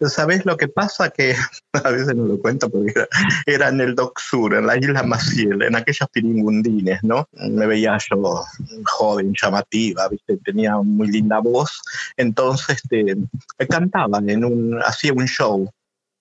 ¿Sabes lo que pasa? Que a veces no lo cuento porque era, en el Dock Sur, en la isla Maciel, en aquellas piringundines, ¿no? Me veía yo joven, llamativa, ¿viste? tenía muy linda voz. Entonces este, cantaba, en un, hacía un show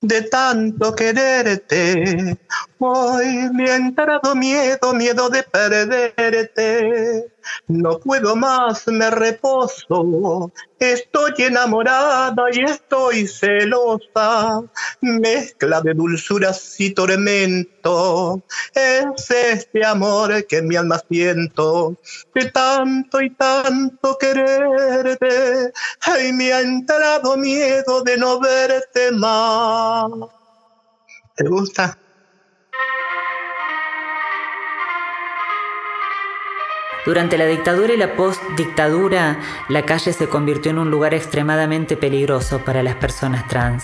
de tanto quererte. Hoy me ha entrado miedo, miedo de perderte. No puedo más, me reposo. Estoy enamorada y estoy celosa. Mezcla de dulzuras y tormento. Es este amor que en mi alma siento. De tanto y tanto quererte. Ay, me ha entrado miedo de no verte más. ¿Te gusta? Durante la dictadura y la post-dictadura, la calle se convirtió en un lugar extremadamente peligroso para las personas trans.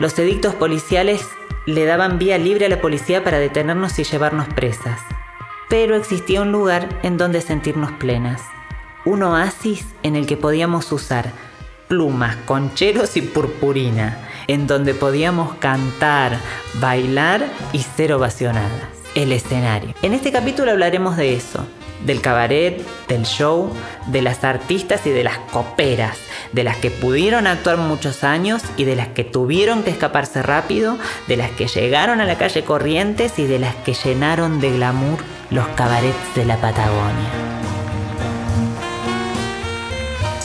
Los edictos policiales le daban vía libre a la policía para detenernos y llevarnos presas. Pero existía un lugar en donde sentirnos plenas. Un oasis en el que podíamos usar plumas, concheros y purpurina, en donde podíamos cantar, bailar y ser ovacionadas. El escenario. En este capítulo hablaremos de eso, del cabaret, del show, de las artistas y de las coperas, de las que pudieron actuar muchos años y de las que tuvieron que escaparse rápido, de las que llegaron a la calle Corrientes y de las que llenaron de glamour los cabarets de la Patagonia.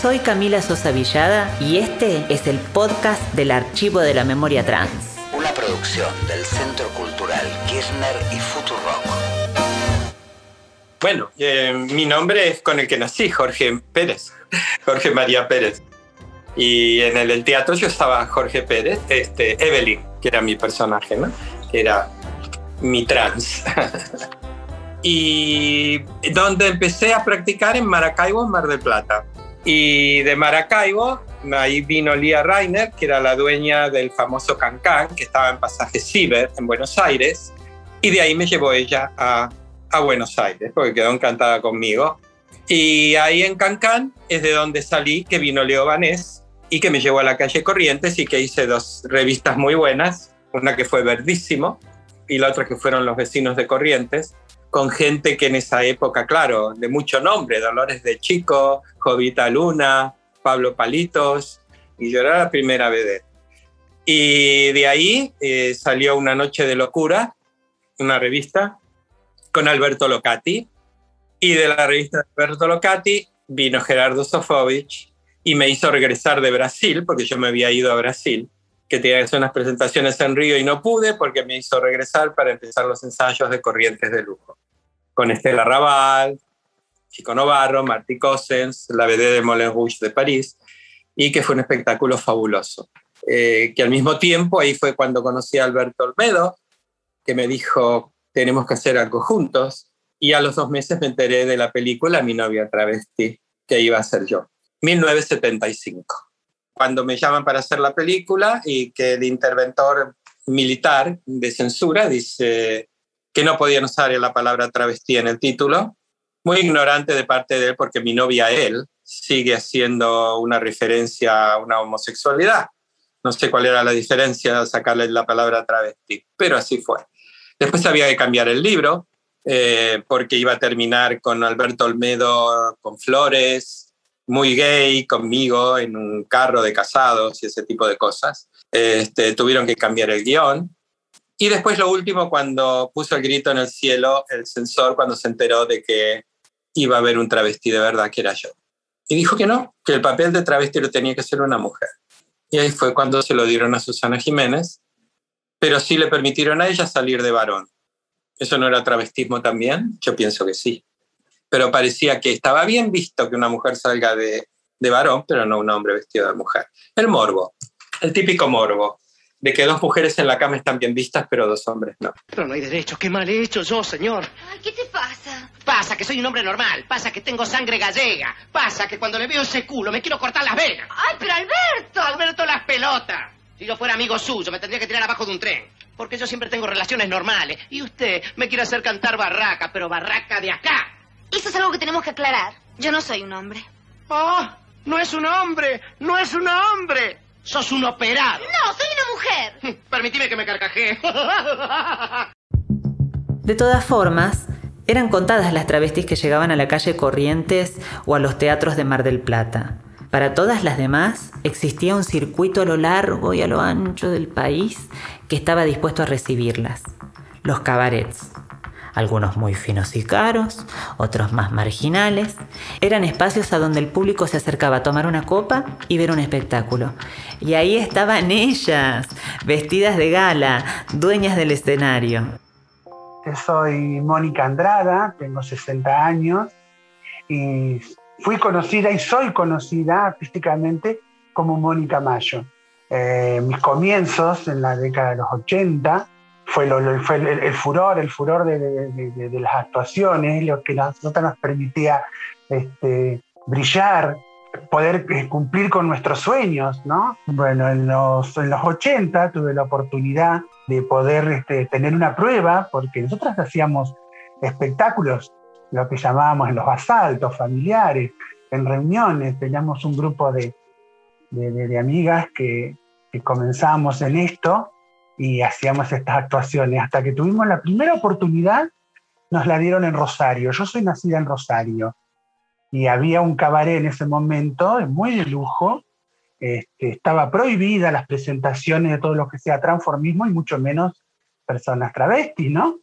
Soy Camila Sosa Villada y este es el podcast del Archivo de la Memoria Trans. Una producción del Centro Cultural Kirchner y Futurock. Bueno, eh, mi nombre es con el que nací, Jorge Pérez, Jorge María Pérez. Y en el, teatro yo estaba Jorge Pérez, este, Evelyn, que era mi personaje, ¿no? Que era mi trans. y donde empecé a practicar en Maracaibo, en Mar del Plata. Y de Maracaibo, ahí vino Lía Reiner, que era la dueña del famoso Cancán, que estaba en Pasaje Ciber, en Buenos Aires. Y de ahí me llevó ella a a Buenos Aires, porque quedó encantada conmigo. Y ahí en Cancán es de donde salí, que vino Leo Vanés y que me llevó a la calle Corrientes y que hice dos revistas muy buenas, una que fue Verdísimo y la otra que fueron Los Vecinos de Corrientes, con gente que en esa época, claro, de mucho nombre, Dolores de Chico, Jovita Luna, Pablo Palitos, y yo era la primera vez. Y de ahí eh, salió Una Noche de Locura, una revista con Alberto Locati. Y de la revista Alberto Locati vino Gerardo Sofovich y me hizo regresar de Brasil, porque yo me había ido a Brasil, que tenía que hacer unas presentaciones en Río y no pude porque me hizo regresar para empezar los ensayos de Corrientes de Lujo. Con Estela Raval, Chico Novarro, Martí Cossens, la BD de Moulin Rouge de París, y que fue un espectáculo fabuloso. Eh, que al mismo tiempo, ahí fue cuando conocí a Alberto Olmedo, que me dijo, tenemos que hacer algo juntos. Y a los dos meses me enteré de la película Mi novia travesti, que iba a ser yo. 1975. Cuando me llaman para hacer la película y que el interventor militar de censura dice que no podían usar la palabra travesti en el título, muy ignorante de parte de él porque mi novia él sigue haciendo una referencia a una homosexualidad. No sé cuál era la diferencia sacarle la palabra travesti, pero así fue. Después había que cambiar el libro eh, porque iba a terminar con Alberto Olmedo con flores, muy gay conmigo en un carro de casados y ese tipo de cosas. Este, tuvieron que cambiar el guion. Y después lo último, cuando puso el grito en el cielo, el censor, cuando se enteró de que iba a haber un travesti de verdad, que era yo. Y dijo que no, que el papel de travesti lo tenía que ser una mujer. Y ahí fue cuando se lo dieron a Susana Jiménez pero sí le permitieron a ella salir de varón. ¿Eso no era travestismo también? Yo pienso que sí. Pero parecía que estaba bien visto que una mujer salga de, de varón, pero no un hombre vestido de mujer. El morbo, el típico morbo, de que dos mujeres en la cama están bien vistas, pero dos hombres no. Pero no hay derecho, qué mal he hecho yo, señor. Ay, ¿qué te pasa? Pasa que soy un hombre normal, pasa que tengo sangre gallega, pasa que cuando le veo ese culo me quiero cortar las venas. Ay, pero Alberto. Alberto las pelotas. Si yo fuera amigo suyo, me tendría que tirar abajo de un tren. Porque yo siempre tengo relaciones normales. Y usted me quiere hacer cantar barraca, pero barraca de acá. Eso es algo que tenemos que aclarar. Yo no soy un hombre. ¡Oh! No es un hombre, no es un hombre. Sos un operado. No, soy una mujer. Permitime que me carcajee. De todas formas, eran contadas las travestis que llegaban a la calle Corrientes o a los teatros de Mar del Plata. Para todas las demás existía un circuito a lo largo y a lo ancho del país que estaba dispuesto a recibirlas. Los cabarets. Algunos muy finos y caros, otros más marginales. Eran espacios a donde el público se acercaba a tomar una copa y ver un espectáculo. Y ahí estaban ellas, vestidas de gala, dueñas del escenario. Soy Mónica Andrada, tengo 60 años y fui conocida y soy conocida artísticamente como Mónica Mayo. Eh, mis comienzos en la década de los 80 fue, el, furor, el furor de, las actuaciones, lo que nosotros nos permitía este, brillar, poder eh, cumplir con nuestros sueños, ¿no? Bueno, en los, en los 80 tuve la oportunidad de poder este, tener una prueba, porque nosotros hacíamos espectáculos, lo que llamábamos en los asaltos familiares, en reuniones, teníamos un grupo de, de, amigas que, que comenzamos en esto y hacíamos estas actuaciones, hasta que tuvimos la primera oportunidad, nos la dieron en Rosario. Yo soy nacida en Rosario y había un cabaret en ese momento, muy de lujo, este, estaba prohibida las presentaciones de todo lo que sea transformismo y mucho menos personas travestis, ¿no?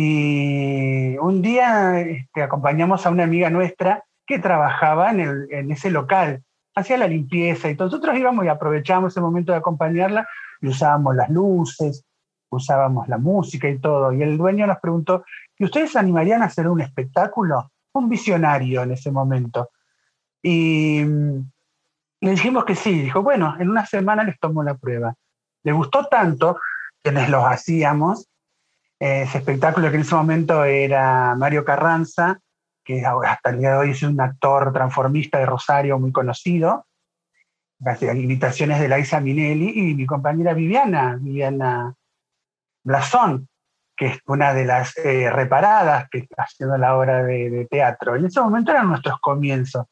Y un día este, acompañamos a una amiga nuestra que trabajaba en, ese local, hacía la limpieza y nosotros íbamos y aprovechábamos ese momento de acompañarla y usábamos las luces, usábamos la música y todo. Y el dueño nos preguntó, ¿y ustedes animarían a hacer un espectáculo? Un visionario en ese momento. Y le dijimos que sí. Dijo, bueno, en una semana les tomo la prueba. Le gustó tanto quienes los hacíamos. Eh, ese espectáculo que en ese momento era Mario Carranza, que hasta el día de hoy es un actor transformista de Rosario muy conocido. Invitaciones de Laisa Minelli y mi compañera Viviana, Viviana Blasón, que es una de las eh, reparadas que está haciendo la obra de, de teatro. En ese momento eran nuestros comienzos.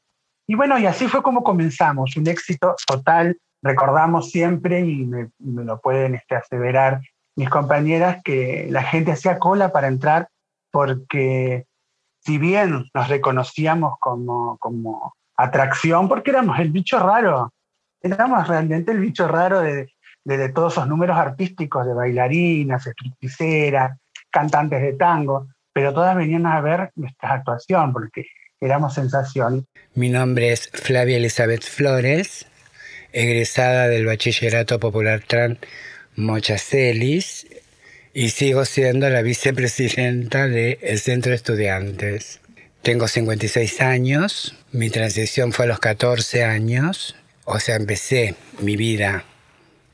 Y bueno, y así fue como comenzamos, un éxito total. Recordamos siempre, y me, me lo pueden este, aseverar mis compañeras, que la gente hacía cola para entrar porque si bien nos reconocíamos como, como atracción, porque éramos el bicho raro, éramos realmente el bicho raro de, de, todos esos números artísticos de bailarinas, estripticeras, cantantes de tango, pero todas venían a ver nuestra actuación, porque éramos sensación. Mi nombre es Flavia Elizabeth Flores, egresada del Bachillerato Popular Tran Mochacelis y sigo siendo la vicepresidenta del Centro de Estudiantes. Tengo 56 años, mi transición fue a los 14 años, o sea, empecé mi vida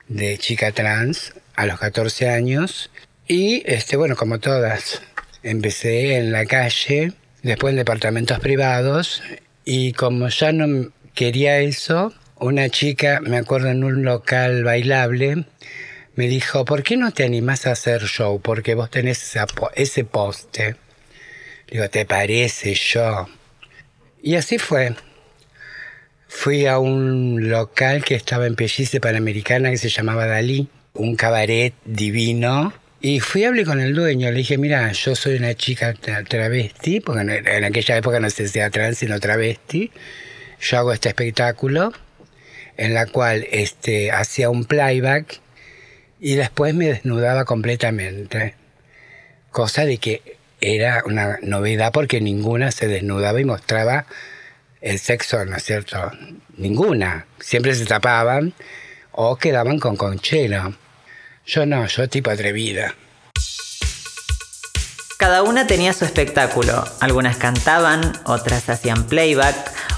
de chica trans a los 14 años y, este, bueno, como todas, empecé en la calle, después en departamentos privados y como ya no quería eso, una chica, me acuerdo en un local bailable, me dijo, ¿por qué no te animás a hacer show? Porque vos tenés esa, ese poste. Digo, ¿te parece yo? Y así fue. Fui a un local que estaba en Pellice Panamericana que se llamaba Dalí, un cabaret divino. Y fui a hablar con el dueño, le dije, mira, yo soy una chica travesti, porque en aquella época no se decía trans, sino travesti. Yo hago este espectáculo en la cual este, hacía un playback y después me desnudaba completamente. Cosa de que era una novedad porque ninguna se desnudaba y mostraba el sexo, ¿no es cierto? Ninguna. Siempre se tapaban o quedaban con conchero. Yo no, yo tipo atrevida. Cada una tenía su espectáculo. Algunas cantaban, otras hacían playback,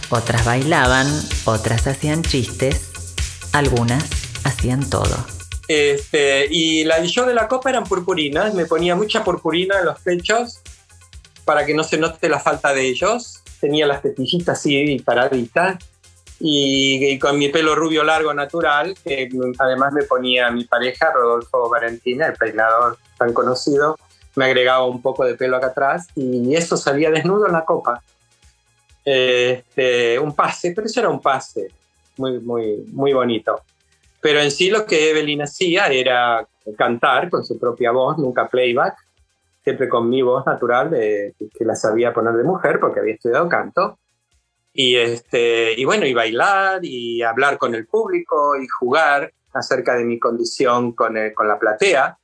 otras bailaban, otras hacían chistes, algunas hacían todo. Este, y la yo de la copa eran purpurinas, me ponía mucha purpurina en los pechos para que no se note la falta de ellos. Tenía las tetillitas así paraditas y, y, con mi pelo rubio largo natural, que además me ponía mi pareja, Rodolfo Valentina, el peinador tan conocido, me agregaba un poco de pelo acá atrás y eso salía desnudo en la copa. Este, un pase, pero eso era un pase muy, muy, muy bonito. Pero en sí lo que Evelyn hacía era cantar con su propia voz, nunca playback, siempre con mi voz natural, que la sabía poner de mujer porque había estudiado canto. Y, este, y bueno, y bailar y hablar con el público y jugar acerca de mi condición con, la platea.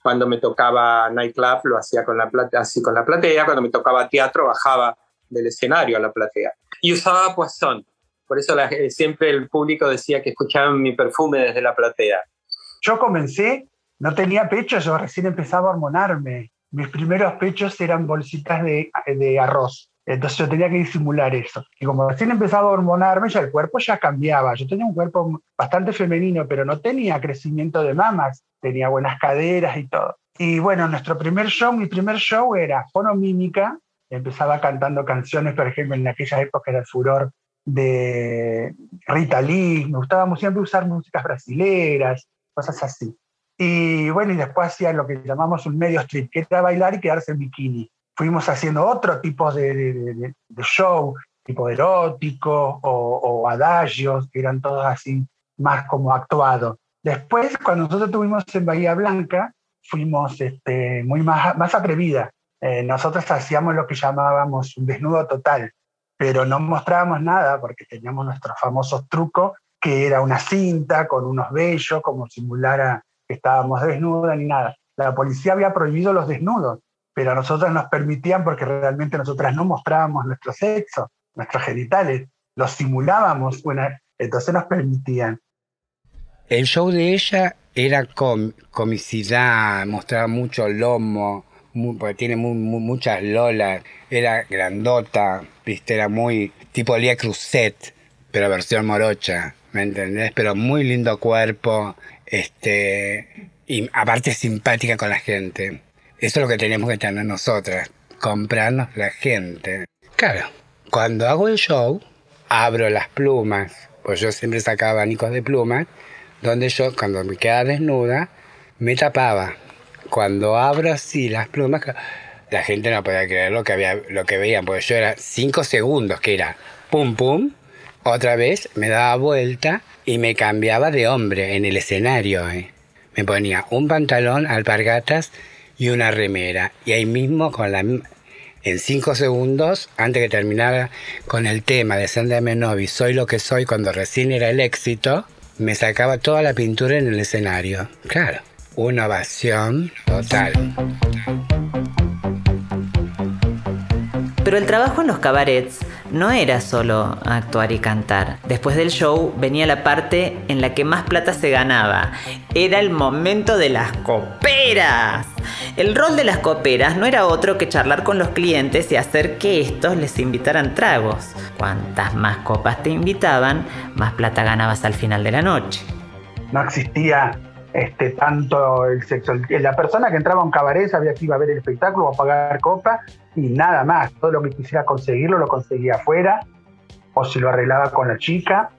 Cuando me tocaba nightclub lo hacía con la platea, así con la platea, cuando me tocaba teatro bajaba del escenario a la platea. Y usaba Poisson, por eso siempre el público decía que escuchaban mi perfume desde la platea. Yo comencé, no tenía pecho, yo recién empezaba a hormonarme mis primeros pechos eran bolsitas de, de, arroz. Entonces yo tenía que disimular eso. Y como recién empezaba a hormonarme, ya el cuerpo ya cambiaba. Yo tenía un cuerpo bastante femenino, pero no tenía crecimiento de mamas. Tenía buenas caderas y todo. Y bueno, nuestro primer show, mi primer show era fonomímica. Empezaba cantando canciones, por ejemplo, en aquella época era el furor de Rita Lee. Me gustaba siempre usar músicas brasileras, cosas así. Y bueno, y después hacía lo que llamamos un medio street, que era bailar y quedarse en bikini. Fuimos haciendo otro tipo de, show, tipo erótico o, adagios, que eran todos así más como actuados. Después, cuando nosotros estuvimos en Bahía Blanca, fuimos este, muy más, más atrevidas. Eh, nosotros hacíamos lo que llamábamos un desnudo total, pero no mostrábamos nada porque teníamos nuestros famosos trucos, que era una cinta con unos vellos, como simulara que estábamos desnudas ni nada. La policía había prohibido los desnudos, pero a nosotras nos permitían porque realmente nosotras no mostrábamos nuestro sexo, nuestros genitales, los simulábamos, bueno, entonces nos permitían. El show de ella era comicidad, mostraba mucho lomo, porque tiene muchas lolas, era grandota, viste, era muy tipo Lía Cruzet, pero versión morocha, ¿me entendés? Pero muy lindo cuerpo, este, y aparte simpática con la gente. Eso es lo que tenemos que tener nosotras, comprarnos la gente. Claro, cuando hago el show, abro las plumas, pues yo siempre sacaba abanicos de plumas, donde yo, cuando me quedaba desnuda, me tapaba. Cuando abro así las plumas, la gente no podía creer lo que, había, lo que veían, porque yo era cinco segundos, que era pum pum, otra vez me daba vuelta y me cambiaba de hombre en el escenario. ¿eh? Me ponía un pantalón, alpargatas y una remera. Y ahí mismo, con la, en cinco segundos, antes que terminara con el tema de Sandra Menovi, Soy lo que soy, cuando recién era el éxito, me sacaba toda la pintura en el escenario. Claro, una ovación total. Pero el trabajo en los cabarets no era solo actuar y cantar. Después del show venía la parte en la que más plata se ganaba. Era el momento de las coperas. El rol de las coperas no era otro que charlar con los clientes y hacer que estos les invitaran tragos. Cuantas más copas te invitaban, más plata ganabas al final de la noche. No existía este, tanto el sexo. La persona que entraba a un cabaret sabía que iba a ver el espectáculo o a pagar copa y nada más. Todo lo que quisiera conseguirlo lo conseguía afuera o si lo arreglaba con la chica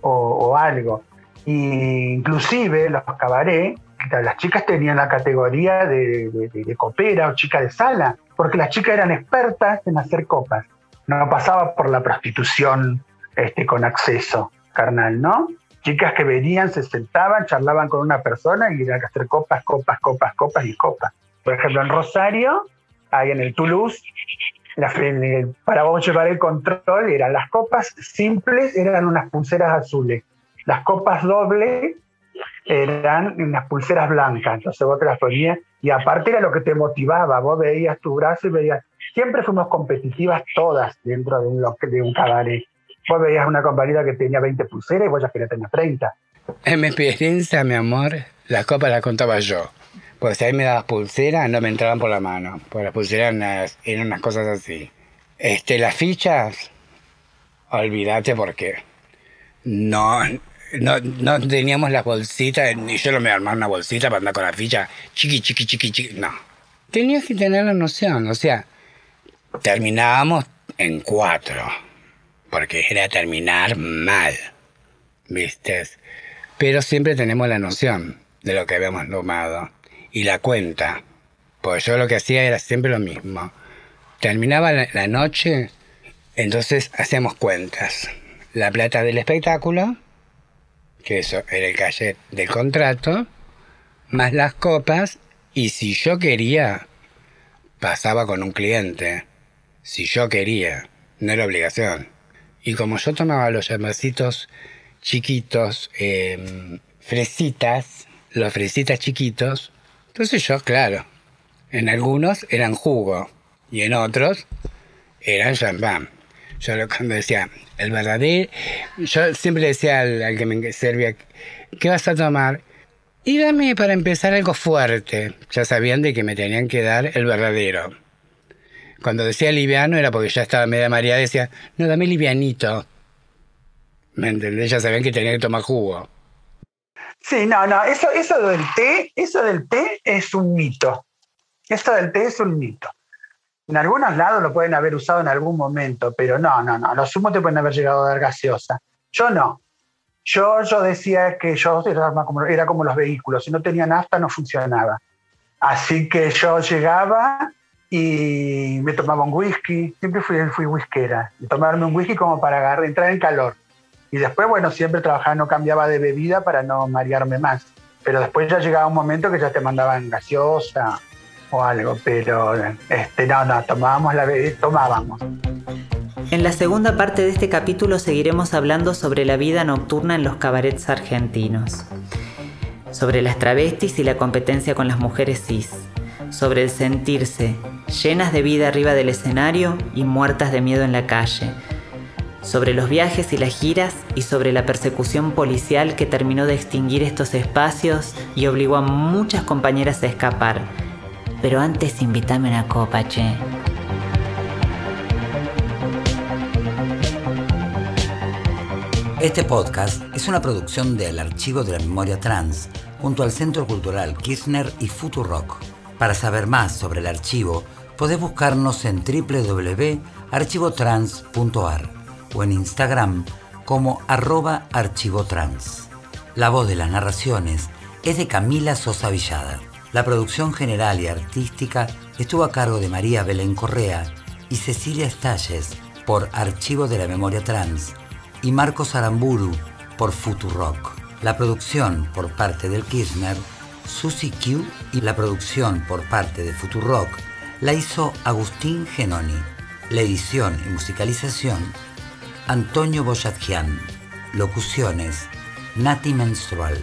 o, algo. Y inclusive los cabarets, las chicas tenían la categoría de, de, copera o chica de sala, porque las chicas eran expertas en hacer copas. No pasaba por la prostitución este, con acceso carnal, ¿no? Chicas que venían, se sentaban, charlaban con una persona y a hacer copas, copas, copas, copas y copas. Por ejemplo, en Rosario, ahí en el Toulouse, para vos llevar el control eran las copas simples, eran unas pulseras azules. Las copas dobles eran unas pulseras blancas, entonces vos te las ponías y aparte era lo que te motivaba, vos veías tu brazo y veías, siempre fuimos competitivas todas dentro de un, de un cabaret. Vos veías una compañera que tenía 20 pulseras y vos ya querías tener 30. En mi experiencia, mi amor, las copas las contaba yo. Pues si ahí me dabas pulseras, no me entraban por la mano. Porque las pulseras eran unas cosas así. Este, las fichas, olvídate porque no, no, no teníamos las bolsitas, ni yo no me armaba una bolsita para andar con la ficha chiqui, chiqui, chiqui, chiqui. No. Tenías que tener la noción, o sea, terminábamos en cuatro porque era terminar mal, ¿viste? Pero siempre tenemos la noción de lo que habíamos tomado y la cuenta. Pues yo lo que hacía era siempre lo mismo. Terminaba la, noche, entonces hacíamos cuentas. La plata del espectáculo, que eso era el calle del contrato, más las copas, y si yo quería, pasaba con un cliente. Si yo quería, no era obligación. Y como yo tomaba los llamasitos chiquitos, em, fresitas, los fresitas chiquitos, entonces yo, claro, en algunos eran jugo y en otros eran champán. Yo cuando decía, el verdadero, yo siempre decía al, que me servía, ¿qué vas a tomar? Y dame para empezar algo fuerte. Ya sabían de que me tenían que dar el verdadero. Cuando decía liviano era porque ya estaba media maría, decía, no, dame livianito. ¿Me entendés? Ya sabían que tenía que tomar jugo. Sí, no, no, eso, eso del té, eso del té es un mito. Esto del té es un mito. En algunos lados lo pueden haber usado en algún momento, pero no, no, no. Los zumos te pueden haber llegado a dar gaseosa. Yo no. Yo, yo decía que yo era como, era como los vehículos. Si no tenía nafta, no funcionaba. Así que yo llegaba y me tomaba un whisky. Siempre fui, fui whiskera. tomarme un whisky como para agarrar, entrar en calor. Y después, bueno, siempre trabajaba, no cambiaba de bebida para no marearme más. Pero después ya llegaba un momento que ya te mandaban gaseosa o algo, pero este, no, no, tomábamos la tomábamos. En la segunda parte de este capítulo seguiremos hablando sobre la vida nocturna en los cabarets argentinos, sobre las travestis y la competencia con las mujeres cis, sobre el sentirse llenas de vida arriba del escenario y muertas de miedo en la calle, sobre los viajes y las giras y sobre la persecución policial que terminó de extinguir estos espacios y obligó a muchas compañeras a escapar pero antes invítame una copa, che. Este podcast es una producción del Archivo de la Memoria Trans junto al Centro Cultural Kirchner y Futurock. Para saber más sobre el archivo, podés buscarnos en www.archivotrans.ar o en Instagram como arroba archivotrans. La voz de las narraciones es de Camila Sosa Villada. La producción general y artística estuvo a cargo de María Belén Correa y Cecilia Stalles por Archivo de la Memoria Trans y Marcos Aramburu por Futurock. La producción por parte del Kirchner, Susi Q y la producción por parte de Futurock la hizo Agustín Genoni. La edición y musicalización, Antonio Boyadjian. Locuciones, Nati Menstrual.